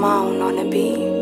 moan on the beat.